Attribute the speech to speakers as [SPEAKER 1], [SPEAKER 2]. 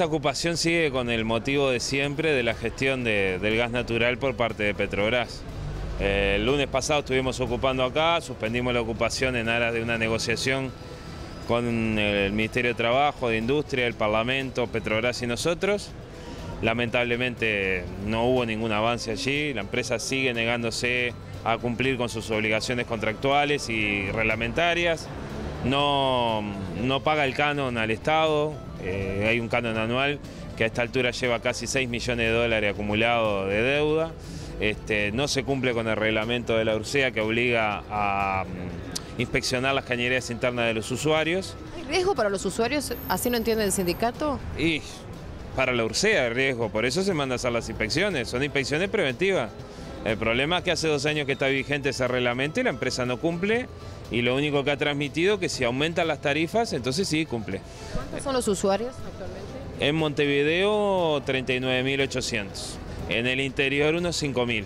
[SPEAKER 1] Esta ocupación sigue con el motivo de siempre de la gestión del gas natural por parte de Petrobras. Eh, el lunes pasado estuvimos ocupando acá, suspendimos la ocupación en aras de una negociación con el Ministerio de Trabajo, de Industria, el Parlamento, Petrobras y nosotros. Lamentablemente no hubo ningún avance allí, la empresa sigue negándose a cumplir con sus obligaciones contractuales y reglamentarias, no, no paga el canon al Estado, eh, hay un canon anual que a esta altura lleva casi 6 millones de dólares acumulados de deuda, este, no se cumple con el reglamento de la URSEA que obliga a mm, inspeccionar las cañerías internas de los usuarios.
[SPEAKER 2] ¿Hay riesgo para los usuarios? ¿Así no entiende el sindicato?
[SPEAKER 1] Y para la URSEA hay riesgo, por eso se manda a hacer las inspecciones, son inspecciones preventivas. El problema es que hace dos años que está vigente ese reglamento y la empresa no cumple y lo único que ha transmitido es que si aumentan las tarifas, entonces sí cumple.
[SPEAKER 2] ¿Cuántos son los usuarios actualmente?
[SPEAKER 1] En Montevideo 39.800, en el interior unos 5.000.